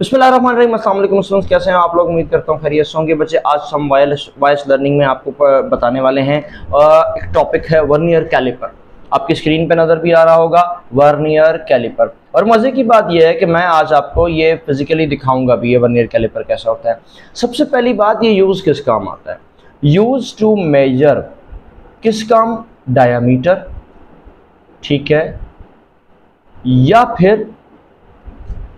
Students, कैसे हैं आप लोग? उम्मीद करता हूँ खैरियत होंगे। बच्चे, आज हम वायरलेस वॉइस लर्निंग में आपको बताने वाले हैं। एक टॉपिक है वर्नियर कैलिपर आपकी स्क्रीन पे नज़र भी आ रहा होगा वर्नियर कैलिपर और मज़े की बात यह है कि मैं आज आपको ये फिजिकली दिखाऊँगा भी ये वर्नियर कैलिपर कैसा होता है। सबसे पहली बात, ये यूज़ किस काम आता है? यूज़ टू मेजर किस काम? डायामीटर ठीक है? या फिर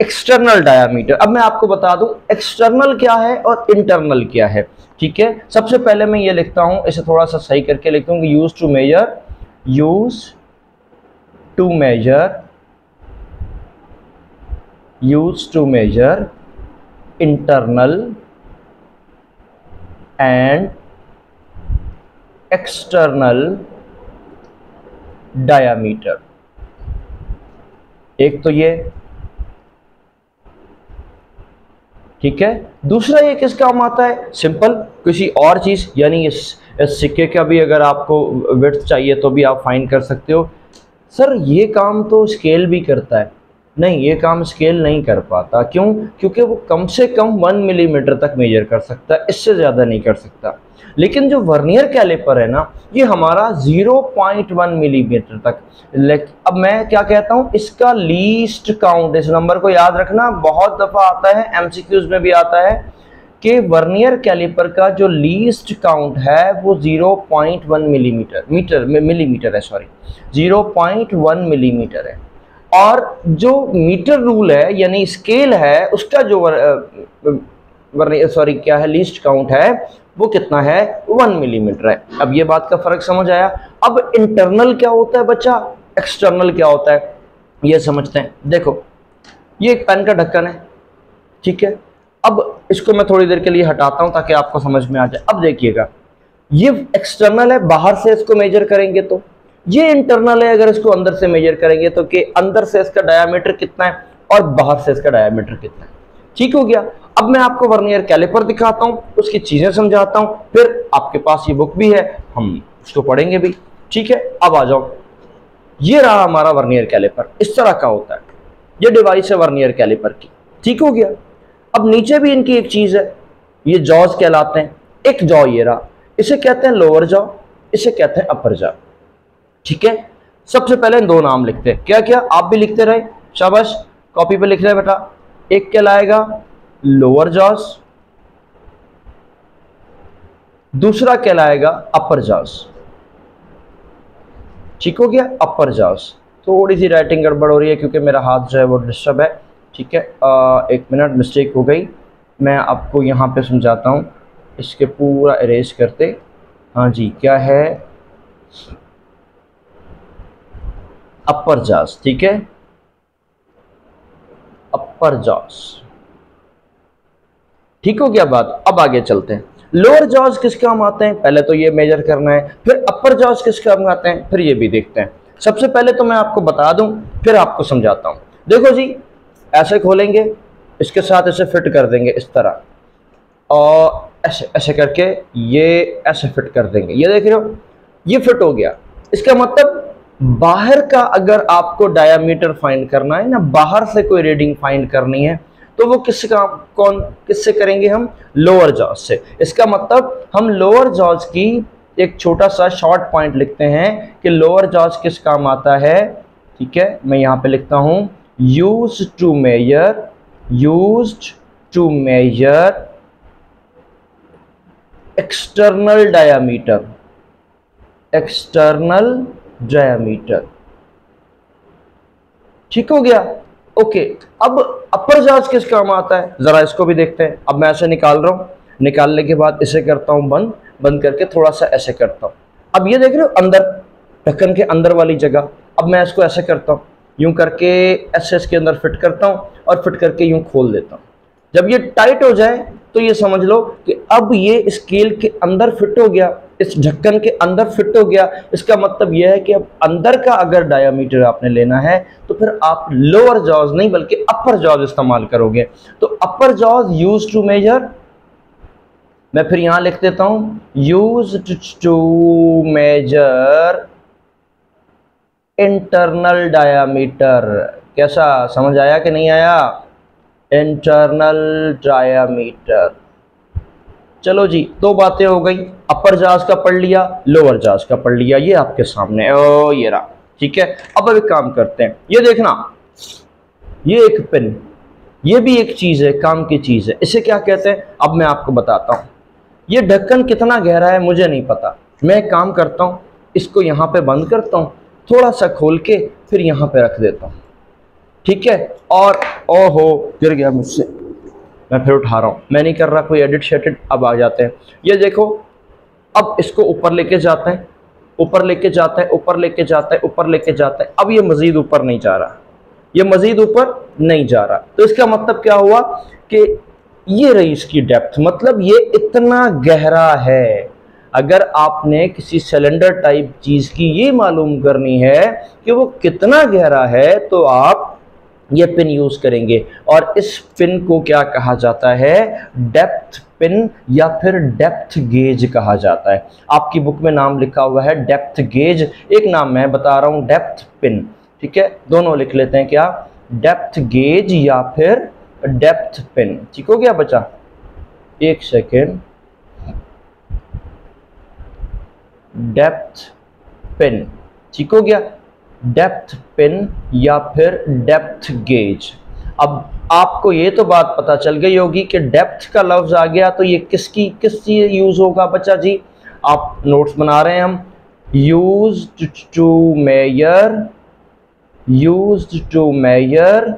एक्सटर्नल डायामीटर अब मैं आपको बता दूँ एक्सटर्नल क्या है और इंटरनल क्या है, ठीक है? सबसे पहले मैं ये लिखता हूँ, इसे थोड़ा सा सही करके लिखता हूँ use to measure use to measure use to measure internal and external diameter एक तो ये ठीक है? दूसरा ये किस काम आता है? सिंपल किसी और चीज़ यानी इस, इस सिक्के का भी अगर आपको विर्थ चाहिए तो भी आप फाइन कर सकते हो। सर ये काम तो स्केल भी करता है। नहीं, ये काम स्केल नहीं कर पाता। क्यों? क्योंकि वो कम से कम वन मिलीमीटर तक मेजर कर सकता है इससे ज़्यादा नहीं कर सकता। लेकिन जो वर्नियर कैलिपर है ना, ये हमारा 0.1 मिलीमीटर तक। अब मैं क्या कहता हूँ, इसका लीस्ट काउंट इस नंबर को याद रखना, बहुत दफ़ा आता है एमसीक्यूज में भी आता है, कि वर्नियर कैलिपर का जो लीस्ट काउंट है, वो 0.1 मिलीमीटर मीटर मिलीमीटर है सॉरी 0.1 मिलीमीटर है। और जो मीटर रूल है, यानी स्केल है, उसका जो सॉरी क्या है लीस्ट काउंट है, वो कितना है? वन मिलीमीटर है। अब ये बात का फ़र्क समझ आया? अब इंटरनल क्या होता है बच्चा? एक्सटर्नल क्या होता है? ये समझते हैं। देखो, ये एक पेन का ढक्कन है, ठीक है? अब इसको मैं थोड़ी देर के लिए हटाता हूँ ताकि आपको समझ में आ जाए। अब देखिएगा, ये एक्सटर्नल है, बाहर से इसको मेजर करेंगे तो। ये इंटरनल है, अगर इसको अंदर से मेजर करेंगे तो कि अंदर से इसका डायामीटर कितना है और बाहर से इसका डायामीटर कितना है। ठीक हो गया। अब मैं आपको वर्नियर कैलिपर दिखाता हूँ, उसकी चीज़ें समझाता हूँ, फिर आपके पास ये बुक भी है, हम उसको पढ़ेंगे भी। ठीक है, अब आ जाओ। ये रहा हमारा वर्नियर कैलिपर इस तरह का होता है। ये डिवाइस है वर्नियर कैलिपर की। ठीक हो गया। अब नीचे भी इनकी एक चीज़ है। ये जॉज कहलाते हैं। एक जॉ ये रहा। इसे कहते हैं लोअर जॉ इसे कहते हैं अपर जॉ ठीक है? सबसे पहले दो नाम लिखते हैं। क्या क्या? आप भी लिखते रहे। शाबाश। कॉपी पे लिख रहे बेटा। एक क्या लाएगा? लोअर जॉस दूसरा कहलाएगा अपर जॉस ठीक हो गया? अपर जॉस थोड़ी सी राइटिंग गड़बड़ हो रही है क्योंकि मेरा हाथ जो है वो डिस्टर्ब है। ठीक है? आ, एक मिनट मिस्टेक हो गई। मैं आपको यहाँ पे समझाता हूँ। इसके पूरा इरेज करते। हाँ जी क्या है? अपर जॉस, ठीक है? Upper jaws. ठीक हो गया बात? अब आगे चलते हैं। लोअर जॉज किस काम आते हैं? पहले तो ये मेजर करना है, फिर अपर जॉज किस काम आते हैं? फिर ये भी देखते हैं। सबसे पहले तो मैं आपको बता दूँ, फिर आपको समझाता हूँ। देखो जी, ऐसे खोलेंगे, इसके साथ इसे फिट कर देंगे इस तरह। और ऐसे ऐसे करके ये, ऐसे फिट कर देंगे। ये देख रहे हो? ये फिट हो गया। इसका मतलब बाहर का अगर आपको डायामीटर फाइंड करना है ना, बाहर से कोई रीडिंग फाइंड करनी है तो वो किस काम, कौन, किससे करेंगे हम? लोअर जॉज से। इसका मतलब हम लोअर जॉज की एक छोटा सा शॉर्ट पॉइंट लिखते हैं कि लोअर जॉज किस काम आता है? ठीक है, मैं यहाँ पे लिखता हूँ। Use to measure use to measure external diameter external diameter ठीक हो गया? ओके अब अपर जहाज़ किस काम आता है? ज़रा इसको भी देखते हैं। अब मैं ऐसे निकाल रहा हूँ। निकालने के बाद इसे करता हूँ बंद। बंद करके थोड़ा सा ऐसे करता हूँ। अब ये देख रहे हो, अंदर, ढक्कन के अंदर वाली जगह। अब मैं इसको ऐसे करता हूँ। यूँ करके ऐसे इसके अंदर फिट करता हूँ और फिट करके यूँ खोल देता हूँ। जब ये टाइट हो जाए तो ये समझ लो कि अब ये स्केल के अंदर फिट हो गया, इस ढक्कन के अंदर फिट हो गया। इसका मतलब यह है कि अब अंदर का अगर डायामीटर आपने लेना है तो फिर आप लोअर जॉज नहीं, बल्कि अपर जॉज इस्तेमाल करोगे। तो upper jaws use to measure मैं फिर यहाँ लिख देता हूँ use to measure internal diameter कैसा, समझ आया कि नहीं आया? Internal diameter. चलो जी, दो बातें हो गई। अपर जाज का पढ़ लिया, लोअर जाज का पढ़ लिया, ये आपके सामने ओ, ये रहा। ठीक है, अब अब एक काम करते हैं। ये देखना, ये एक पिन, ये भी एक चीज़ है, काम की चीज़ है। इसे क्या कहते हैं? अब मैं आपको बताता हूँ। ये ढक्कन कितना गहरा है, मुझे नहीं पता। मैं काम करता हूँ, इसको यहाँ पे बंद करता हूँ, थोड़ा सा खोल के फिर यहाँ पे रख देता हूँ। ठीक है? और, ओहो, गिर गया मुझसे। मैं फिर उठा रहा हूँ। मैं नहीं कर रहा कोई एडिट शेडिट अब आ जाते हैं। ये देखो, अब इसको ऊपर लेके जाते हैं, ऊपर लेके जाते हैं, ऊपर लेके जाते हैं, ऊपर लेके जाता है। अब ये मज़ीद ऊपर नहीं जा रहा। ये मज़ीद ऊपर नहीं जा रहा। तो इसका मतलब क्या हुआ कि ये रही इसकी डेप्थ मतलब ये इतना गहरा है। अगर आपने किसी सिलेंडर टाइप चीज़ की ये मालूम करनी है कि वो कितना गहरा है तो आप ये पिन यूज़ करेंगे। और इस पिन को क्या कहा जाता है? डेप्थ पिन या फिर डेप्थ गेज कहा जाता है। आपकी बुक में नाम लिखा हुआ है डेप्थ गेज। एक नाम मैं बता रहा हूँ, डेप्थ पिन। ठीक है? दोनों लिख लेते हैं क्या? डेप्थ गेज या फिर डेप्थ पिन। ठीक हो गया बचा एक सेकेंड। Depth pin. ठीक हो गया? डेप्थ पिन या फिर डेप्थ गेज। अब आपको ये तो बात पता चल गई होगी कि डेप्थ का लफ्ज़ आ गया तो ये किसकी, किस चीज़ यूज़ होगा बच्चा जी? आप नोट्स बना रहे हैं हम। Use to measure use to measure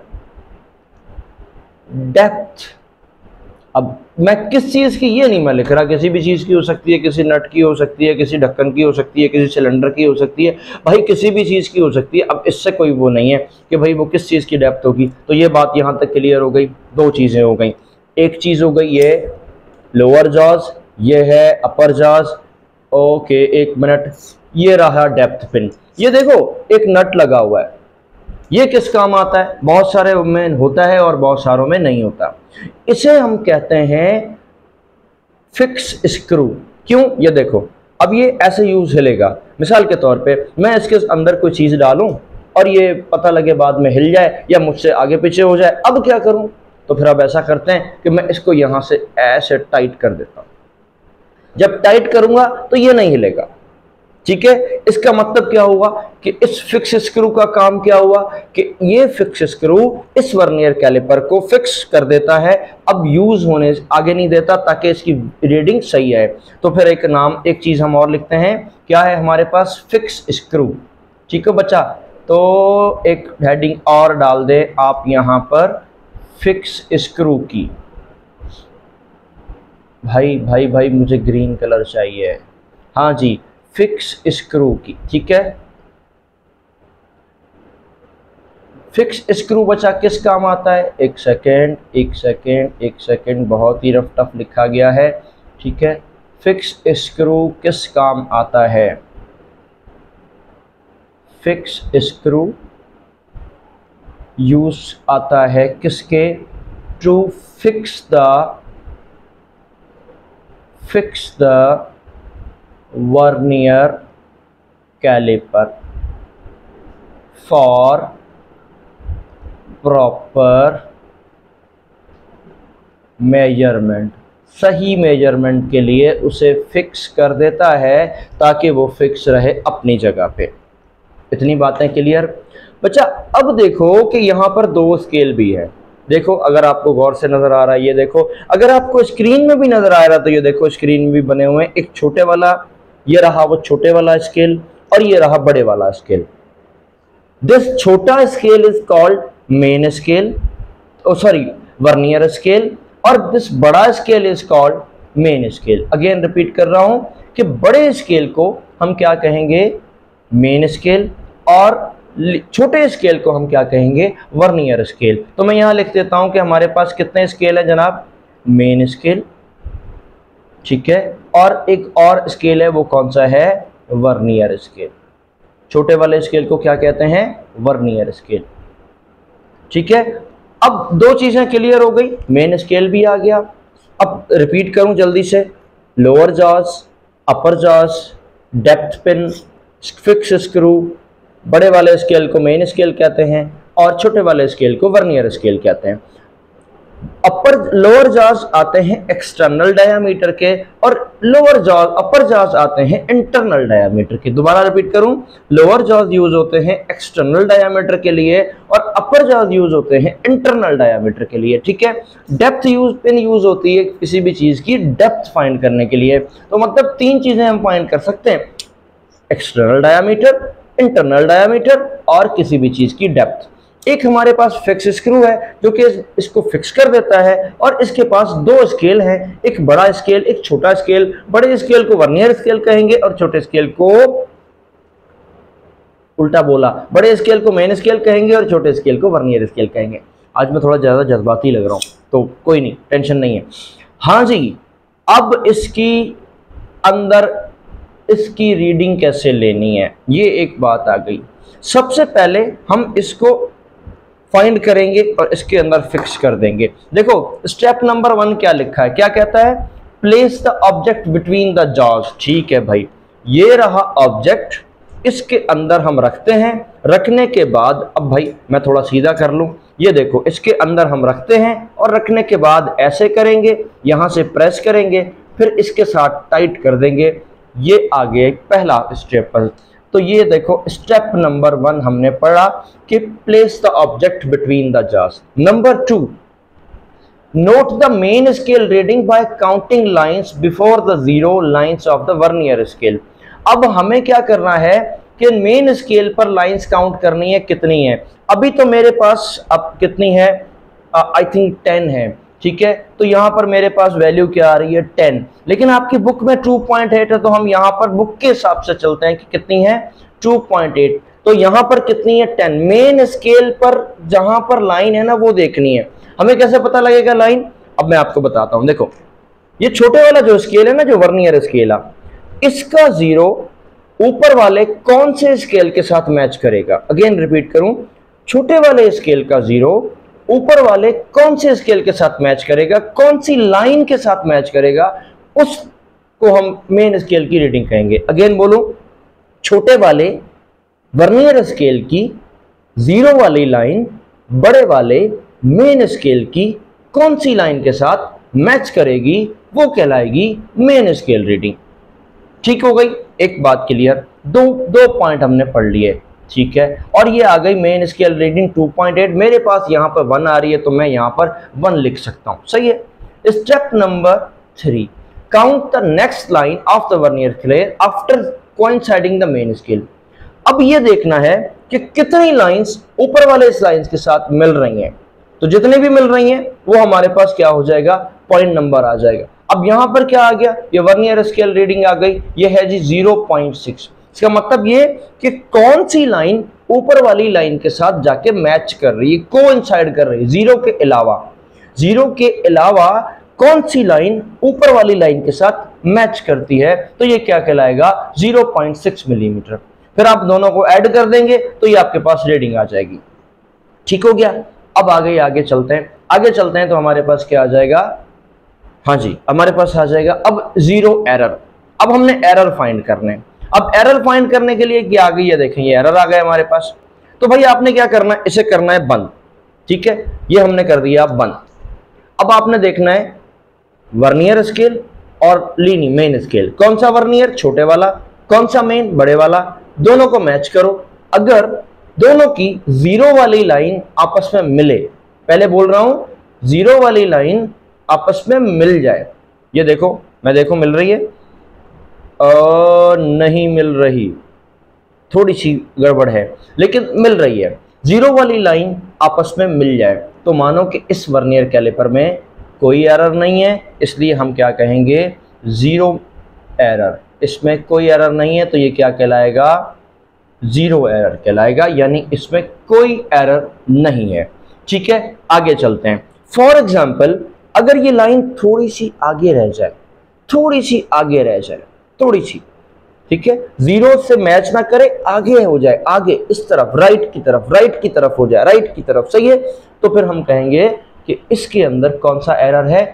depth अब मैं किस चीज़ की ये नहीं, मैं लिख रहा किसी भी चीज़ की हो सकती है, किसी नट की हो सकती है, किसी ढक्कन की हो सकती है, किसी सिलेंडर की हो सकती है, भाई किसी भी चीज़ की हो सकती है। अब इससे कोई वो नहीं है कि भाई वो किस चीज़ की डेप्थ होगी। तो ये बात यहाँ तक क्लियर हो गई, दो चीज़ें हो गई। एक चीज़ हो गई ये लोअर जॉज, ये है अपर जॉज। ओके, एक मिनट, ये रहा डेप्थ पिन। ये देखो, एक नट लगा हुआ है। ये किस काम आता है? बहुत सारे में होता है और बहुत सारों में नहीं होता। इसे हम कहते हैं फिक्स स्क्रू क्यों? ये देखो, अब ये ऐसे यूज़ हिलेगा। मिसाल के तौर पे, मैं इसके अंदर कोई चीज़ डालूं और ये पता लगे बाद में हिल जाए या मुझसे आगे पीछे हो जाए, अब क्या करूँ? तो फिर अब ऐसा करते हैं कि मैं इसको यहाँ से ऐसे टाइट कर देता हूँ। जब टाइट करूँगा तो ये नहीं हिलेगा। ठीक है? इसका मतलब क्या हुआ कि इस फिक्स स्क्रू का काम क्या हुआ कि ये फिक्स स्क्रू इस वर्नियर कैलिपर को फिक्स कर देता है। अब यूज़ होने आगे नहीं देता ताकि इसकी रीडिंग सही आए। तो फिर एक नाम, एक चीज़ हम और लिखते हैं। क्या है हमारे पास? फिक्स स्क्रू ठीक है बच्चा? तो एक हेडिंग और डाल दे आप यहाँ पर फिक्स स्क्रू की। भाई भाई भाई, मुझे ग्रीन कलर चाहिए। हाँ जी। फिक्स स्क्रू की, ठीक है? फिक्स स्क्रू बचा किस काम आता है? एक सेकेंड एक सेकेंड एक सेकेंड, बहुत ही रफ टफ लिखा गया है, ठीक है? फिक्स स्क्रू किस काम आता है? फिक्स स्क्रू यूज़ आता है किसके? To fix the fix the vernier calliper for proper measurement. सही मेज़रमेंट के लिए उसे फिक्स कर देता है ताकि वो फिक्स रहे अपनी जगह पे। इतनी बातें क्लियर? बच्चा, अब देखो कि यहाँ पर दो स्केल भी है। देखो, अगर आपको गौर से नज़र आ रहा है, ये देखो। अगर आपको स्क्रीन में भी नज़र आ रहा है तो ये देखो, स्क्रीन में भी बने हुए हैं। एक छोटे वाला ये रहा वो छोटे वाला स्केल और ये रहा बड़े वाला स्केल दिस छोटा scale is called main scale sorry vernier scale और दिस बड़ा scale is called main scale again repeat कर रहा हूँ कि बड़े स्केल को हम क्या कहेंगे? मेन स्केल और छोटे स्केल को हम क्या कहेंगे? वर्नियर स्केल तो मैं यहाँ लिख देता हूँ कि हमारे पास कितने स्केल है जनाब? मेन स्केल ठीक है? और एक और स्केल है, वो कौन सा है? वर्नियर स्केल छोटे वाले स्केल को क्या कहते हैं? वर्नियर स्केल ठीक है? अब दो चीज़ें क्लियर हो गई. मेन स्केल भी आ गया. अब रिपीट करूँ जल्दी से. Lower jaws upper jaws depth pin fix screw बड़े वाले स्केल को मेन स्केल कहते हैं और छोटे वाले स्केल को वर्नियर स्केल कहते हैं. अपर लोअर जॉज आते हैं एक्सटर्नल डायामीटर के और लोअर जॉज अपर जॉज आते हैं इंटरनल डायामीटर के। दोबारा रिपीट करूँ लोअर जॉज यूज़ होते हैं एक्सटर्नल डायामीटर के लिए और अपर जॉज यूज़ होते हैं इंटरनल डायामीटर के लिए, ठीक है? डेप्थ यूज़ पिन यूज़ होती है किसी भी चीज़ की डेप्थ फाइंड करने के लिए। तो मतलब तीन चीज़ें हम फाइंड कर सकते हैं। एक्सटर्नल डायामीटर इंटरनल डायामीटर और किसी भी चीज़ की डेप्थ एक हमारे पास फिक्स स्क्रू है, जो कि इसको फिक्स कर देता है, और इसके पास दो स्केल हैं, एक बड़ा स्केल एक छोटा स्केल बड़े स्केल को वर्नियर स्केल कहेंगे और छोटे स्केल को उल्टा बोला। बड़े स्केल को मेन स्केल कहेंगे और छोटे स्केल को वर्नियर स्केल कहेंगे। आज मैं थोड़ा ज़्यादा जज्बाती लग रहा हूँ तो कोई नहीं टेंशन नहीं है। हाँ जी, अब इसकी अंदर, इसकी रीडिंग कैसे लेनी है? ये एक बात आ गई। सबसे पहले हम इसको फाइंड करेंगे और इसके अंदर फिक्स कर देंगे। देखो स्टेप नंबर वन क्या लिखा है? क्या कहता है? Place the object between the jaws ठीक है भाई। ये रहा ऑब्जेक्ट इसके अंदर हम रखते हैं। रखने के बाद, अब भाई, मैं थोड़ा सीधा कर लूँ। ये देखो, इसके अंदर हम रखते हैं और रखने के बाद ऐसे करेंगे, यहाँ से प्रेस करेंगे, फिर इसके साथ टाइट कर देंगे। ये आगे पहला स्टेप तो ये देखो स्टेप नंबर वन हमने पढ़ा कि place the object between the jaws number two note the main scale reading by counting lines before the zero lines of the vernier scale अब हमें क्या करना है कि मेन स्केल पर लाइंस काउंट करनी है, कितनी है? अभी तो मेरे पास अब कितनी है? आई थिंक टेन है। ठीक है? तो यहाँ पर मेरे पास वैल्यू क्या आ रही है? टेन लेकिन आपकी बुक में टू पॉइंट एट है तो हम यहाँ पर बुक के हिसाब से चलते हैं कि कितनी है? टू पॉइंट एट तो यहाँ पर कितनी है? टेन मेन स्केल पर जहाँ पर लाइन है ना, वो देखनी है। हमें कैसे पता लगेगा लाइन अब मैं आपको बताता हूँ। देखो, ये छोटे वाला जो स्केल है ना, जो वर्नियर स्केल है इसका ज़ीरो ऊपर वाले कौन से स्केल के साथ मैच करेगा? अगेन रिपीट करूँ, छोटे वाले स्केल का ज़ीरो ऊपर वाले कौन से स्केल के साथ मैच करेगा, कौन सी लाइन के साथ मैच करेगा, उसको हम मेन स्केल की रीडिंग कहेंगे। अगेन बोलो, छोटे वाले वर्नियर स्केल की ज़ीरो वाली लाइन बड़े वाले मेन स्केल की कौन सी लाइन के साथ मैच करेगी, वो कहलाएगी मेन स्केल रीडिंग ठीक हो गई? एक बात क्लियर दो दो पॉइंट हमने पढ़ लिए। ठीक है। और ये आ गई मेन स्केल रीडिंग 2.8 मेरे पास यहाँ पर वन आ रही है तो मैं यहाँ पर वन लिख सकता हूँ। सही है? Step number three count the next line of the vernier clear after coinciding the main scale अब ये देखना है कि कितनी लाइंस ऊपर वाले इस लाइंस के साथ मिल रही हैं। तो जितनी भी मिल रही हैं, वो हमारे पास क्या हो जाएगा? पॉइंट नंबर आ जाएगा। अब यहाँ पर क्या आ गया? ये वर्नियर स्केल रीडिंग आ गई। ये है जी 0.6 इसका मतलब ये कि कौन सी लाइन ऊपर वाली लाइन के साथ जाके मैच कर रही है को कर रही है? ज़ीरो के अलावा ज़ीरो के अलावा कौन सी लाइन ऊपर वाली लाइन के साथ मैच करती है? तो ये क्या कहलाएगा? 0.6 मिलीमीटर फिर आप दोनों को ऐड कर देंगे तो ये आपके पास रीडिंग आ जाएगी। ठीक हो गया? अब आगे आगे चलते हैं। आगे चलते हैं तो हमारे पास क्या आ जाएगा? हाँ जी, हमारे पास आ जाएगा। अब ज़ीरो एरर अब हमने एरर फाइंड करने अब एरर फाइंड करने के लिए क्या आ गई है, देखें, ये एरर आ गया हमारे पास। तो भाई, आपने क्या करना है? इसे करना है बंद। ठीक है? ये हमने कर दिया बंद। अब आपने देखना है वर्नियर स्केल और लीनी मेन स्केल कौन सा वर्नियर छोटे वाला। कौन सा मेन बड़े वाला। दोनों को मैच करो। अगर दोनों की ज़ीरो वाली लाइन आपस में मिले, पहले बोल रहा हूँ ज़ीरो वाली लाइन आपस में मिल जाए। ये देखो, मैं देखो, मिल रही है। नहीं मिल रही। थोड़ी सी गड़बड़ है, लेकिन मिल रही है। ज़ीरो वाली लाइन आपस में मिल जाए तो मानो कि इस वर्नियर कैलिपर में कोई एरर नहीं है, इसलिए हम क्या कहेंगे? Zero error. इसमें कोई एरर नहीं है तो ये क्या कहलाएगा? ज़ीरो एरर कहलाएगा, यानी इसमें कोई एरर नहीं है। ठीक है, आगे चलते हैं। फॉर एग्ज़ाम्पल अगर ये लाइन थोड़ी सी आगे रह जाए, थोड़ी सी आगे रह जाए थोड़ी सी, ठीक है? ज़ीरो से मैच ना करे, आगे हो जाए, आगे, इस तरफ़ राइट की तरफ़ राइट की तरफ़ हो जाए राइट की तरफ़, सही है? तो फिर हम कहेंगे कि इसके अंदर कौन सा एरर है?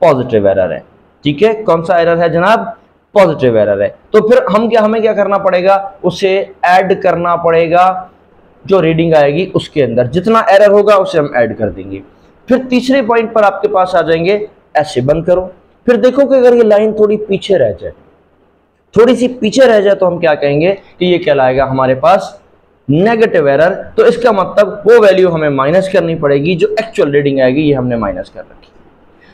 पॉजिटिव एरर है, ठीक है? कौन सा एरर है जनाब? पॉजिटिव एरर है। तो फिर हम क्या, हमें क्या करना पड़ेगा? उसे ऐड करना पड़ेगा, जो रीडिंग आएगी उसके अंदर। जितना एरर होगा, उसे हम ऐड कर देंगे। फिर तीसरे पॉइंट पर आपके पास आ जाएँगे, ऐसे बंद करो। फिर देखो कि अगर ये लाइन थोड़ी पीछे रह जाए थोड़ी सी पीछे रह जाए तो हम क्या कहेंगे कि ये कहलाएगा हमारे पास नेगेटिव एरर तो इसका मतलब वो वैल्यू हमें माइनस करनी पड़ेगी जो एक्चुअल रीडिंग आएगी, ये हमने माइनस कर रखी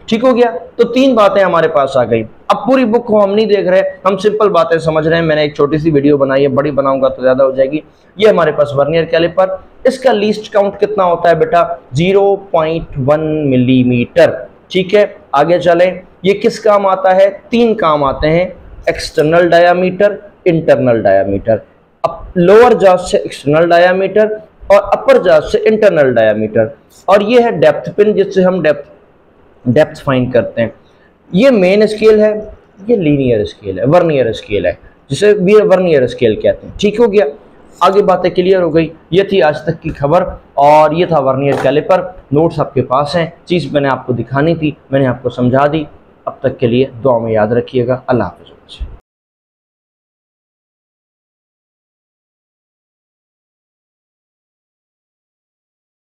ठीक हो गया? तो तीन बातें हमारे पास आ गई। अब पूरी बुक को हम नहीं देख रहे, हम सिंपल बातें समझ रहे हैं। मैंने एक छोटी सी वीडियो बनाई है, बड़ी बनाऊँगा तो ज़्यादा हो जाएगी। ये हमारे पास वर्नियर कैलिपर इसका लीस्ट काउंट कितना होता है बेटा? 0.1 मिलीमीटर ठीक है? आगे चलें। ये किस काम आता है? तीन काम आते हैं। External diameter internal diameter lower jaws से एक्सटर्नल डायामीटर और अपर जाज से इंटरनल डायामीटर और ये है डेप्थ पिन जिससे हम डेप्थ डेप्थ फाइंड करते हैं. ये मेन स्केल है, ये लीनियर स्केल है वर्नियर स्केल है, जिसे भी वर्नियर स्केल कहते हैं. ठीक हो गया? आगे बातें क्लियर हो गई. ये थी आज तक की खबर और ये था वर्नियर कैलिपर नोट्स आपके पास हैं. चीज़ मैंने आपको दिखानी थी, मैंने आपको समझा दी. अब तक के लिए दुआ में याद रखिएगा. अल्लाह